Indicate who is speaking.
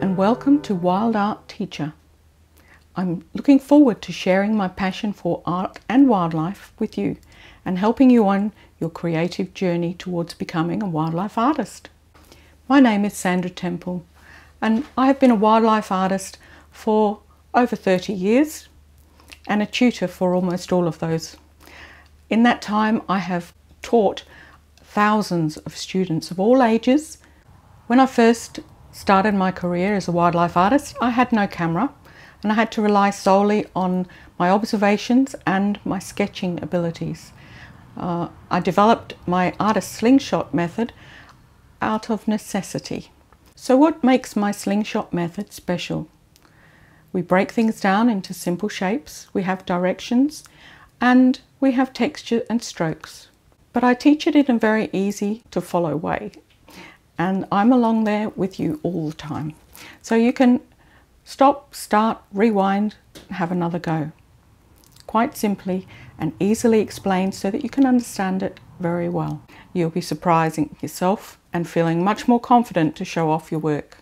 Speaker 1: and welcome to WildArt Teacher. I'm looking forward to sharing my passion for art and wildlife with you and helping you on your creative journey towards becoming a wildlife artist. My name is Sandra Temple and I have been a wildlife artist for over 30 years and a tutor for almost all of those. In that time, I have taught thousands of students of all ages. When I first started my career as a wildlife artist, I had no camera and I had to rely solely on my observations and my sketching abilities. Uh, I developed my artist slingshot method out of necessity. So what makes my slingshot method special? We break things down into simple shapes, we have directions, and we have texture and strokes. But I teach it in a very easy to follow way, and I'm along there with you all the time. So you can stop, start, rewind, have another go. Quite simply and easily explained so that you can understand it very well. You'll be surprising yourself and feeling much more confident to show off your work.